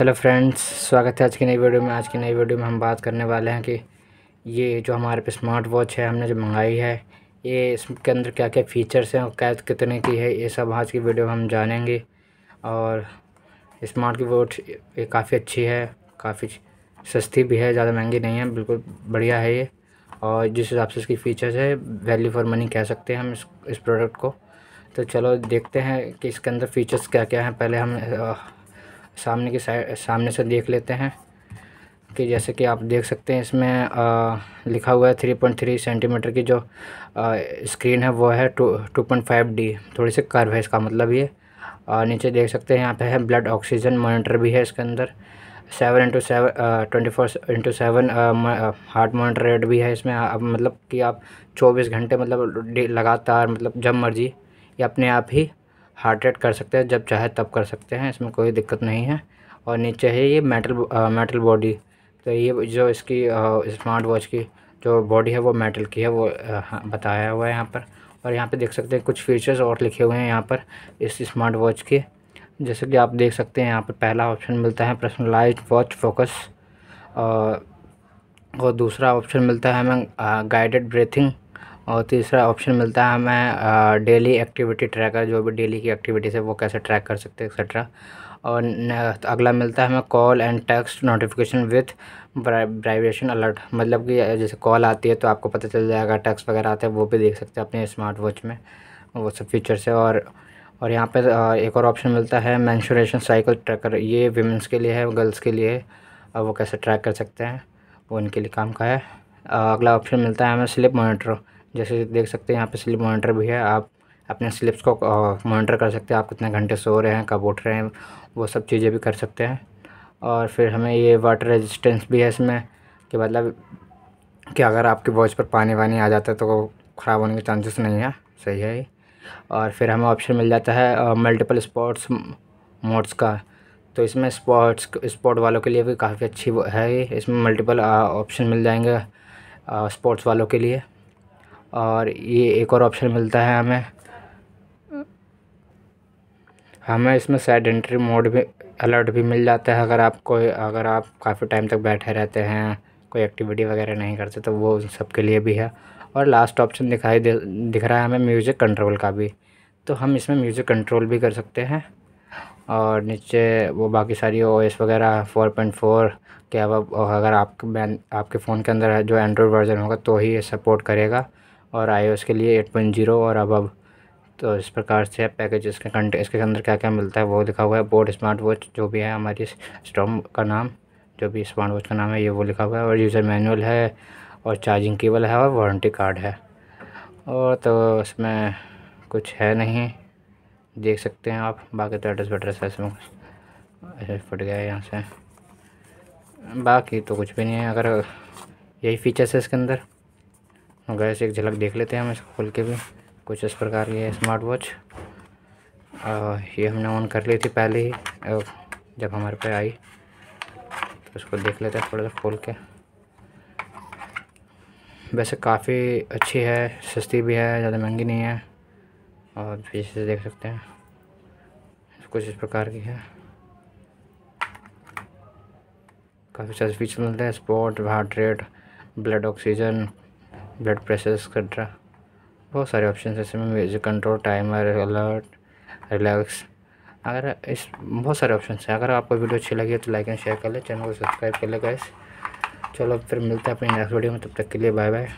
Hello friends, स्वागत है आज की नई वीडियो में। आज की नई वीडियो में हम बात करने वाले हैं कि ये जो हमारे पे स्मार्ट वॉच है, हमने जो मंगाई है, ये इसके अंदर क्या क्या फ़ीचर्स हैं और क्या कितने की है, ये सब आज की वीडियो में हम जानेंगे। और स्मार्ट की वॉच ये काफ़ी अच्छी है, काफ़ी सस्ती भी है, ज़्यादा महँगी नहीं है, बिल्कुल बढ़िया है ये। और जिस हिसाब से इसकी फ़ीचर्स है वैल्यू फॉर मनी कह सकते हैं हम इस इस प्रोडक्ट को। तो चलो देखते हैं कि इसके अंदर फ़ीचर्स क्या क्या हैं। पहले हम सामने की साइड सामने से देख लेते हैं कि जैसे कि आप देख सकते हैं इसमें आ, लिखा हुआ है थ्री पॉइंट थ्री सेंटीमीटर की जो आ, स्क्रीन है वो है two two point five D थोड़ी सी कर्व है इसका मतलब ये। और नीचे देख सकते हैं यहाँ पे है ब्लड ऑक्सीजन मॉनिटर भी है इसके अंदर। Seven into seven twenty four into seven heart monitor rate भी है इसमें। अब मतलब कि आप चौबीस घंटे मतलब लगातार मतलब जब मर्ज़ी ये अपने आप ही हार्ट रेट कर सकते हैं जब चाहे तब कर सकते हैं इसमें कोई दिक्कत नहीं है। और नीचे है ये मेटल मेटल बॉडी तो ये जो इसकी स्मार्ट वॉच की जो बॉडी है वो मेटल की है वो हाँ, बताया हुआ है यहाँ पर। और यहाँ पे देख सकते हैं कुछ फीचर्स और लिखे हुए हैं यहाँ पर इस स्मार्ट वॉच के। जैसे कि आप देख सकते हैं यहाँ पर पहला ऑप्शन मिलता है पर्सनलाइज वॉच फोकस और दूसरा ऑप्शन मिलता है हमें गाइडेड ब्रीथिंग और तीसरा ऑप्शन मिलता है हमें डेली एक्टिविटी ट्रैकर जो भी डेली की एक्टिविटीज़ है, वो कैसे ट्रैक कर सकते हैं एक्सेट्रा और अगला मिलता है हमें call and text notification with vibration alert मतलब कि जैसे कॉल आती है तो आपको पता चल जाएगा टेक्स्ट वगैरह आते हैं, वो भी देख सकते हैं अपने स्मार्ट वॉच में, वो सब फीचर्स है। और और यहाँ पर एक और ऑप्शन मिलता है मैंशुरेशन साइकिल ट्रैकर ये वीमेंस के लिए है गर्ल्स के लिए और वो कैसे ट्रैक कर सकते हैं, वो उनके लिए काम का है। अगला ऑप्शन मिलता है हमें स्लिप मोनीटर जैसे देख सकते हैं, यहाँ पे स्लिप मॉनिटर भी है। आप अपने स्लिप्स को मॉनिटर कर सकते हैं। आप कितने घंटे सो रहे हैं, कब उठ रहे हैं, वो सब चीज़ें भी कर सकते हैं। और फिर हमें ये वाटर रेजिस्टेंस भी है इसमें, कि मतलब कि अगर आपकी वॉच पर पानी वानी आ जाता है तो ख़राब होने के चांसेस नहीं है। सही है और फिर हमें ऑप्शन मिल जाता है मल्टीपल स्पॉट्स मोड्स का। तो इसमें स्पॉट्स स्पॉट वालों के लिए भी काफ़ी अच्छी है इसमें मल्टीपल ऑप्शन मिल जाएँगे स्पोर्ट्स वालों के लिए। और ये एक और ऑप्शन मिलता है हमें। हमें इसमें सेडेंट्री मोड भी अलर्ट भी मिल जाता है अगर आप कोई, अगर आप काफ़ी टाइम तक बैठे रहते हैं, कोई एक्टिविटी वगैरह नहीं करते तो वो सब के लिए भी है। और लास्ट ऑप्शन दिखाई दे, दिख रहा है हमें म्यूज़िक कंट्रोल का भी। तो हम इसमें म्यूज़िक कंट्रोल भी कर सकते हैं। और नीचे वो बाकी सारी ओ एस वगैरह फोर पॉइंट फोर के अब अगर आपके आपके फ़ोन के अंदर जो एंड्रॉयड वर्जन होगा तो ही ये सपोर्ट करेगा। और आई के लिए एट पॉइंट ज़ीरो और अब तो इस प्रकार से पैकेज इसके कंटे इसके अंदर क्या क्या मिलता है वो लिखा हुआ है। बोर्ड स्मार्ट वॉच जो भी है हमारी स्टॉम का नाम, जो भी स्मार्ट वॉच का नाम है, ये वो लिखा हुआ है। और यूज़र मैनुअल है और चार्जिंग केबल है और वारंटी कार्ड है। और तो इसमें कुछ है नहीं। देख सकते हैं आप। बाकी तो एड्रेस वेड्रेस है इसमें। फट गया है यहाँ से। बाकी तो कुछ भी नहीं है। अगर यही फीचर्स है इसके अंदर। गैस एक झलक देख लेते हैं हम इसको खोल के भी। कुछ इस प्रकार की है स्मार्ट वॉच ये हमने ऑन कर ली थी पहले ही जब हमारे पे आई तो इसको देख लेते हैं थोड़ा सा खोल के। वैसे काफ़ी अच्छी है, सस्ती भी है, ज़्यादा महँगी नहीं है, और पीछे से देख सकते हैं। कुछ इस प्रकार की है। काफ़ी सारे फीचर मिलते हैं spot heart rate blood oxygen blood pressure etcetera बहुत सारे ऑप्शन है इसमें music control timer alert relax अगर इस, बहुत सारे ऑप्शन हैं। अगर आपको वीडियो अच्छी लगी तो लाइक एंड शेयर कर ले चैनल को सब्सक्राइब कर ले गैस चलो, फिर मिलते हैं अपनी नेक्स्ट वीडियो में, तब तक के लिए बाय बाय